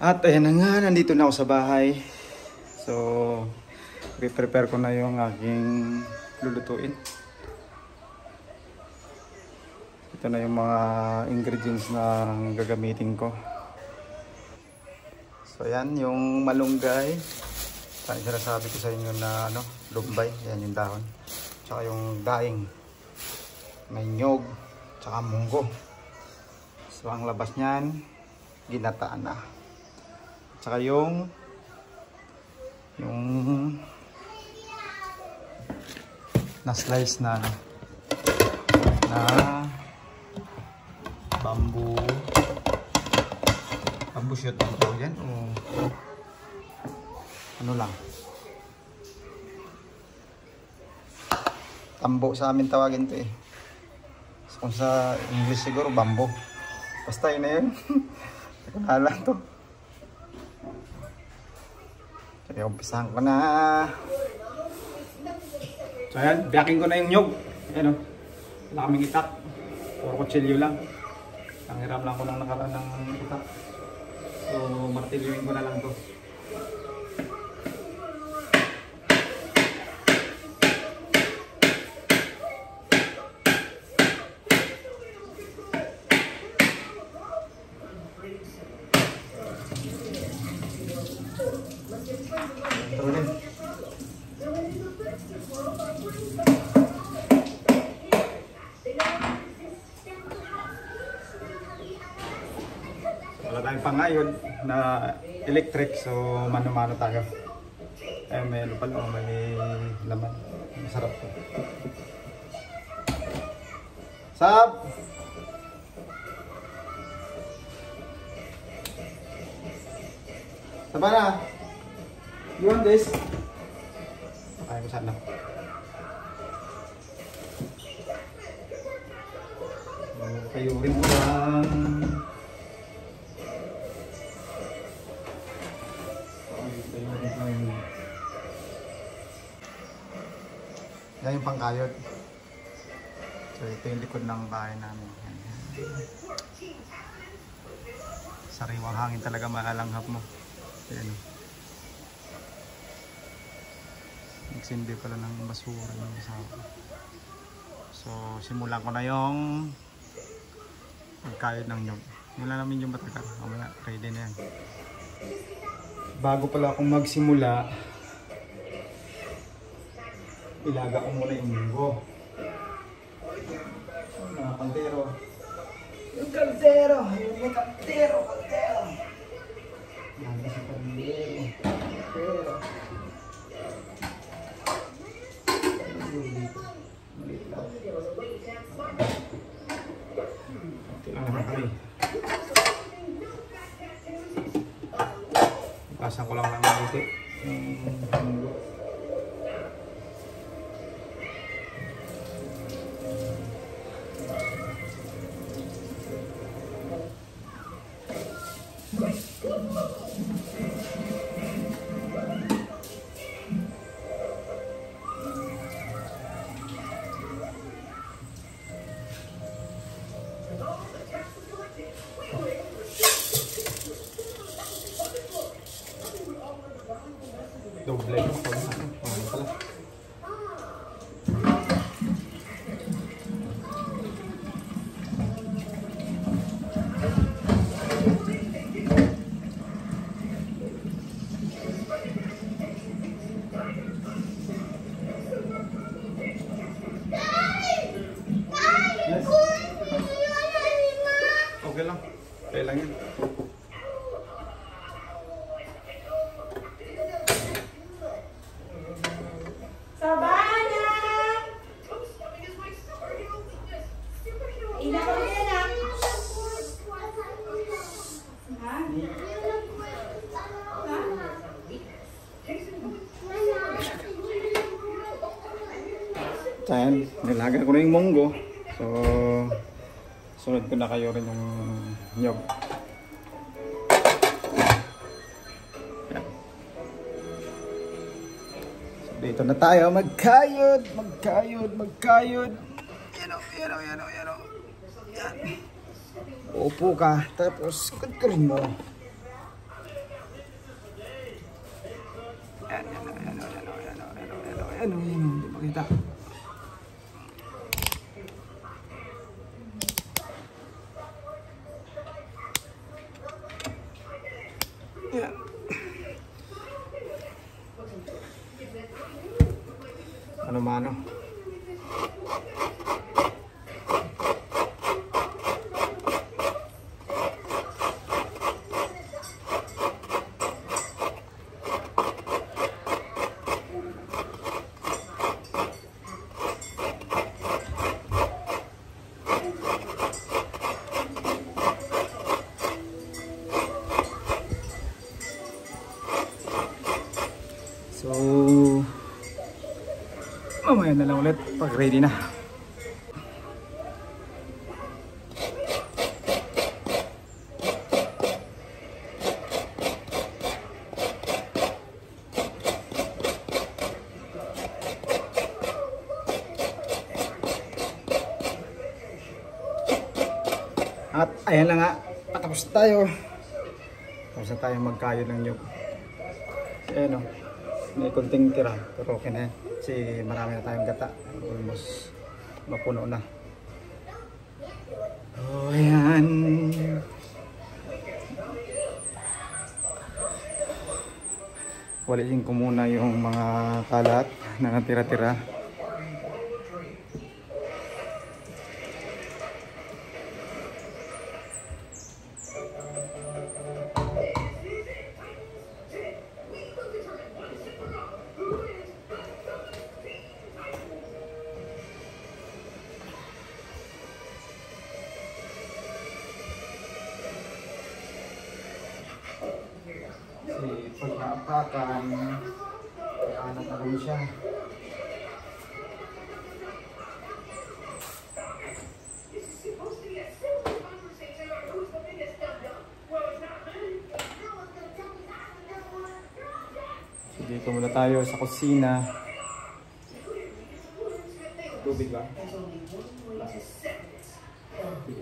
At ayan na nga, nandito na ako sa bahay. So, prepare ko na yung aking lulutuin. Ito na yung mga ingredients na gagamitin ko. So, ayan, yung malunggay. Saan sinasabi ko sa inyo na ano, lumbay. Yan yung dahon. Tsaka yung daing. May nyog. Tsaka munggo. So, ang labas niyan, ginataan na. Tsaka yung yung na-slice na na bamboo. Bamboo shoot ang yan? O ano lang? Tambo sa amin tawagin to eh. Kung sa English siguro bamboo. Basta yun na yun. Hindi ko to kaya umpisahan ko na. So ayan biyakin ko na yung nyog ayan o wala kaming itak. Puro kutsilyo lang. Ang hiram lang ko nang nakaraan ng itak. So martilyuin ko na lang to Ito rin. Wala pangayod na electric so mano-mano tayo. Eh may ano pala, oh, may laman. Masarap to. Sab! Saba na! You want this? Kaya ko sana. Kayo rin mo lang. Pangkayod. So ito yung likod ng bahay namin. Yan. Sariwang hangin talaga maalanghap mo. Yan. Nagsindi pala ng basura yung kasama. So simulan ko na yung pagkayod ng nyog. Yun namin yung matagal. Mamaya ready na yan. Bago pala akong magsimula, ilaga ko muna yung munggo. Mga kaldero. Yung kaldero! Yung kaldero! Kaldero! Ilaga sa kaldero. Ayan, nilaga ko na yung munggo. So, sunod ko na kayo rin yung nyog. So, dito na tayo. Magkayod, magkayod, magkayod. Yan o, yan o, yan o, yan o. Yan. Upo ka, tapos kudkurin mo. Yan, yan o, yan o, yan o, yan o, yan o, yan o, yan o, yan o, yan o, yan o, yan o, yan o, mamaya na lang ulit pag ready na. At ayan na nga, patapos tayo. Tapos na tayo magkayo ng nyug. Ayan o, may konting tira, pero okay na yan. Kasi marami na tayong gata. Almost mapuno na. Oh, ayan. Waliin ko muna yung mga kalat na natira-tira. Dito muna tayo sa kusina. Tubig ba? Okay,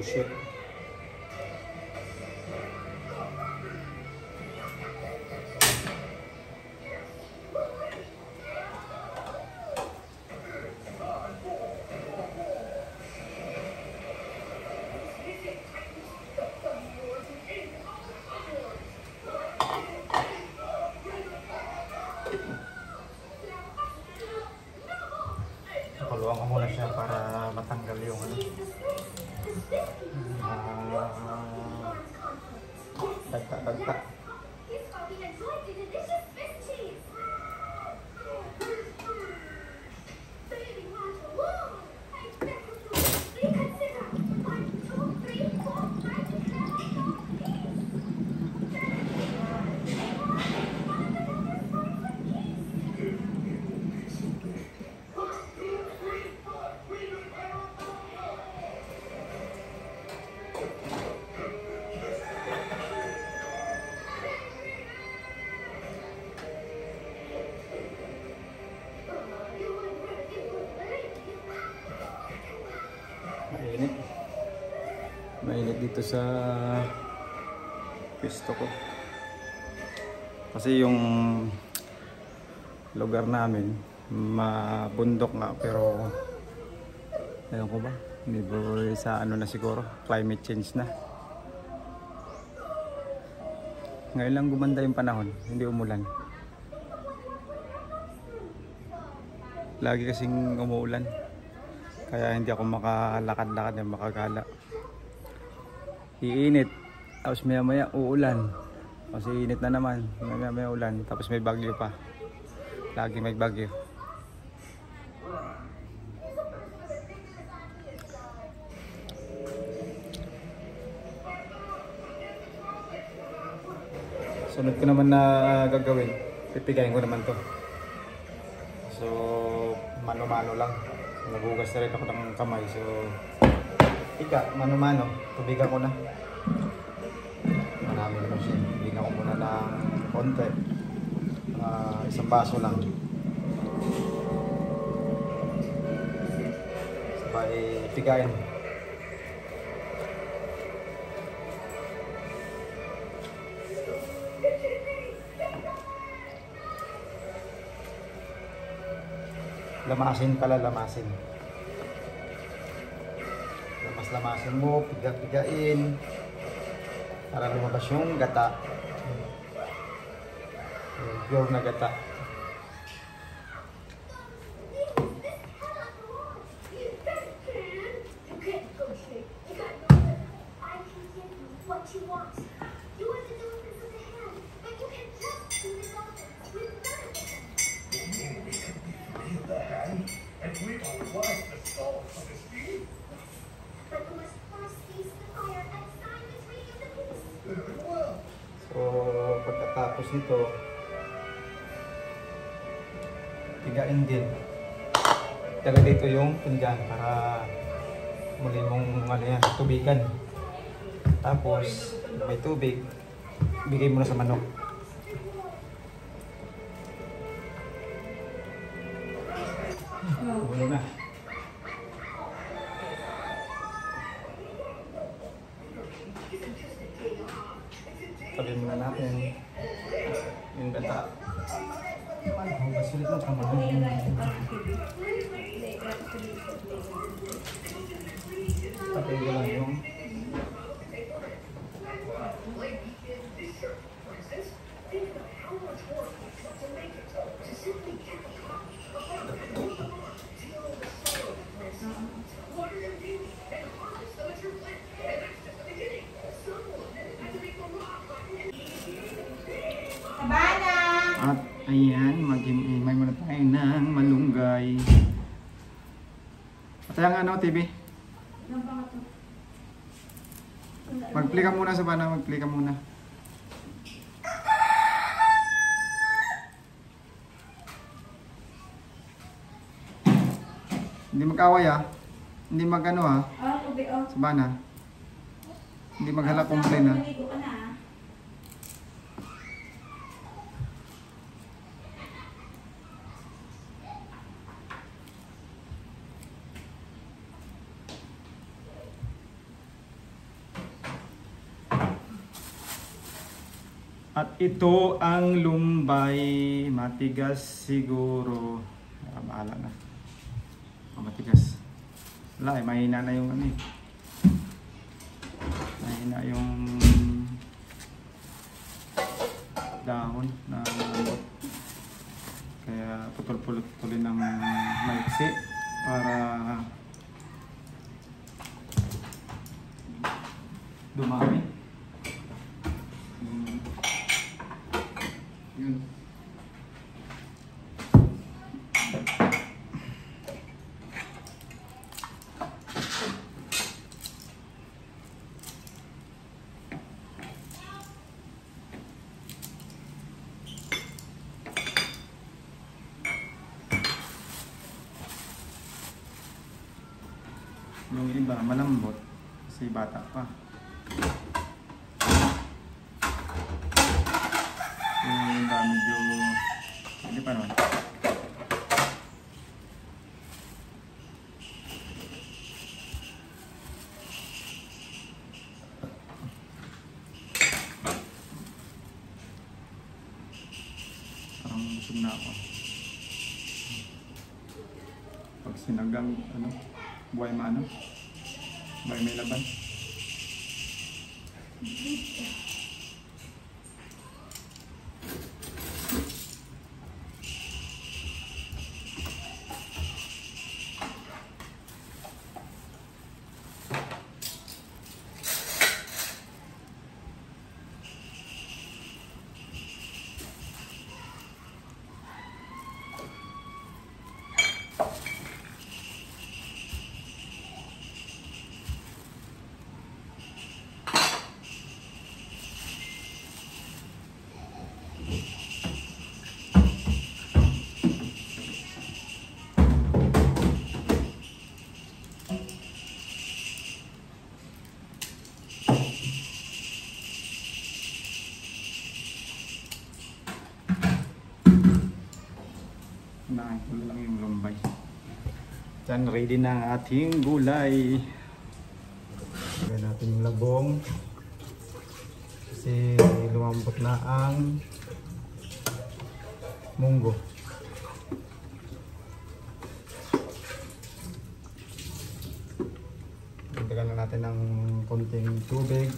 bamboo dito sa pisto ko. Kasi yung lugar namin mabundok nga pero ayun ko ba hindi sa ano na siguro climate change na ngayon lang gumanda yung panahon hindi umulan lagi kasing umuulan kaya hindi ako makalakad-lakad na makagala. Iinit. Tapos maya maya uulan. Kasi init na naman. Maya maya ulan. Tapos may bagyo pa. Lagi may bagyo. Sunod ko naman na gagawin. Pipigayin ko naman to. So, mano-mano lang. Nagugas na rin ako ng kamay. So, ika, mano-mano. Tubigan ko na. Marami naman siya. Tubigan ko muna ng konti. Ah, isang baso lang. Sabay, pigayin. Lamasin pala, lamasin. Lamas-lamasin mo, piga-pigain. Para lumabas yung gata. Yung pure na gata. Nito, pigain din. Taga dito yung pinggan para muli mong ano yan, tubigan. Tapos, may tubig, bigay mo na sa manok. Ulo na. Tabi muna natin. Yung gata. Ang basilit na tama. Tabi ko lang yung At ayan, mag-imay muna tayo ng malunggay. Patay ang ano, TV? Mag-play ka muna sa bana, mag-play ka muna. Hindi mag-away ah. Hindi mag-ano ah. Oh, ubi, oh. Sa bana. Hindi maghala complain ah. Ah. At ito ang lumbay, matigas siguro. Ah, bahala na. Oh, matigas. Wala eh, mahina na yung ano eh. Mahina yung dahon na lambot. Kaya putol-putulin ng maiksi para dumami. Mm. Yun. Yung iba malambot kasi bata pa. Yung iba medyo hindi pa naman. Parang busog na ako. Pag sinagang ano, buhay maano, buhay may laban. Yun lang yung lumbay. Diyan, ready na ang ating gulay. Lagyan natin yung labong. Kasi lumambot na ang munggo. Dagdagan na natin ng konting tubig.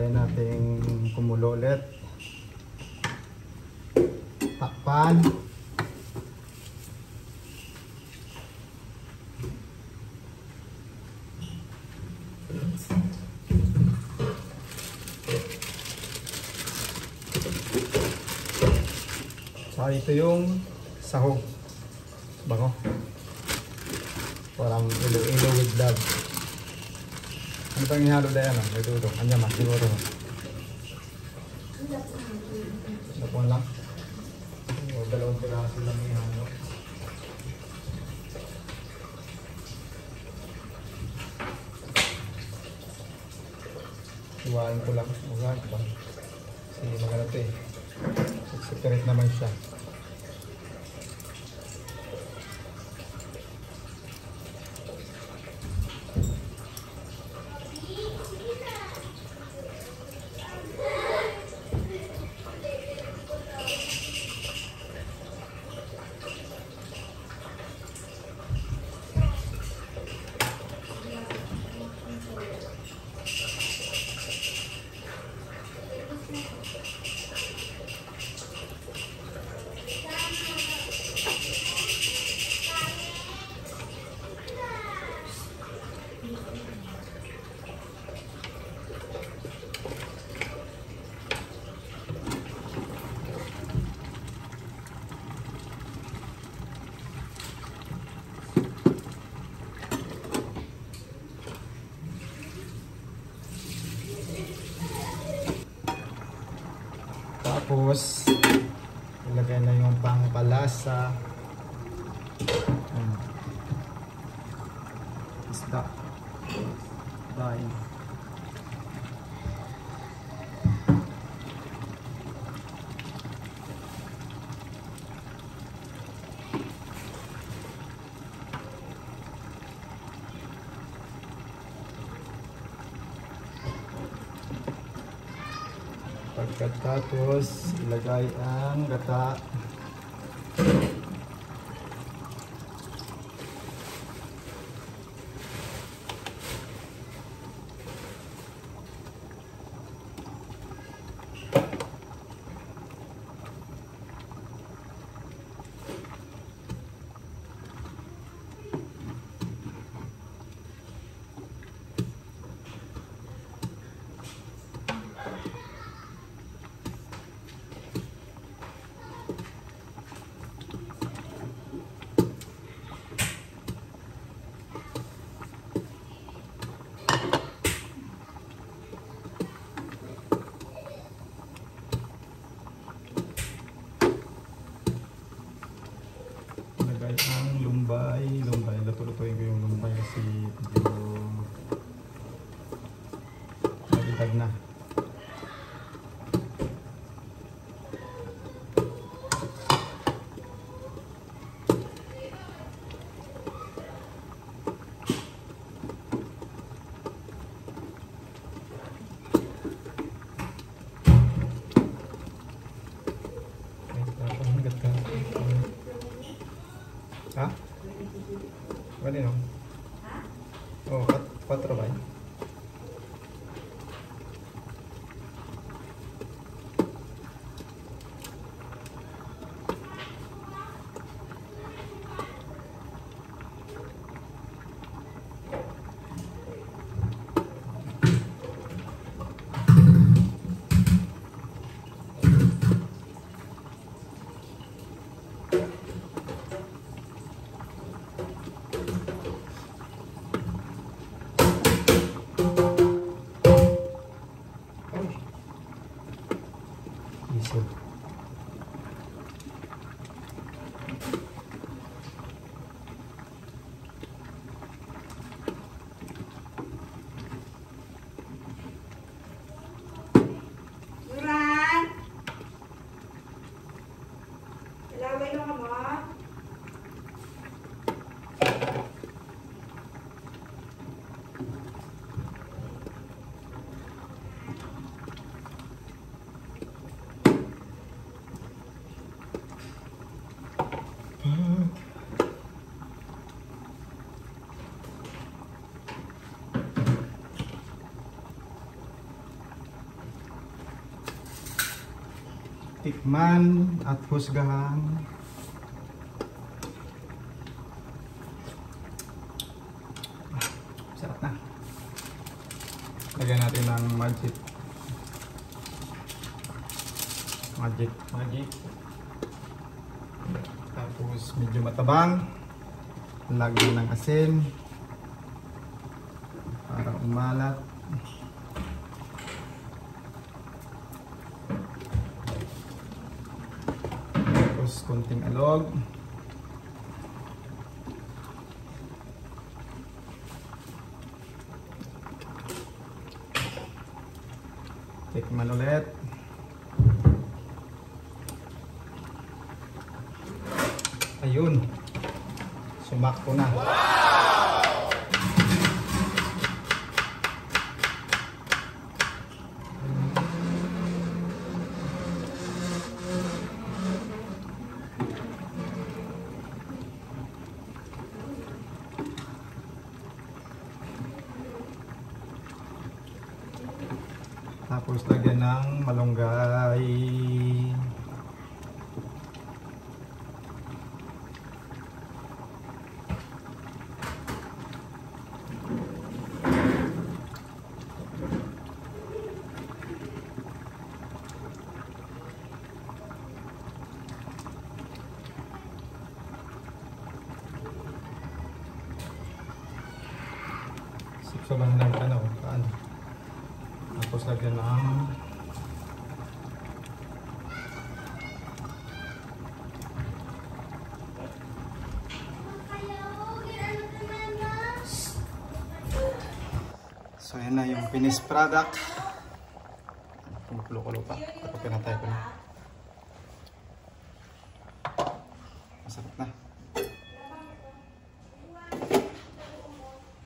Hintayin natin kumulo ulit. Takpan. Saka ito yung sahog. Na yan? ah? May dudong. Anya man, siguro. Napon lang. O, dalawang piraso lang ihalo. Iwain ko lang. Ugahan ko ba? Kasi maganda to eh. Separate naman siya. Tapos, ilagay na yung pangpalasa. Ayan. Isda. Daing. Pagkatapos, ilagay ang gata. Ilagay ang lumbay. Lumbay. Luto-lutuin ko yung lumbay kasi medyo nalitag na. Ay, tapos hanggat ka. Ha? Kanino? Oh, Mmm. Tikman at husgahan. Sarap na. Lagyan natin ng magic. Magic, magic. Tapos medyo matabang. Lagyan ng asin. Para umalat. Konting alog. Tikman ulit. Ayun. Sumakto na. Tapos lagyan ng malunggay. Na. oh. Paano? Tapos lagyan ng So yan na yung finished product.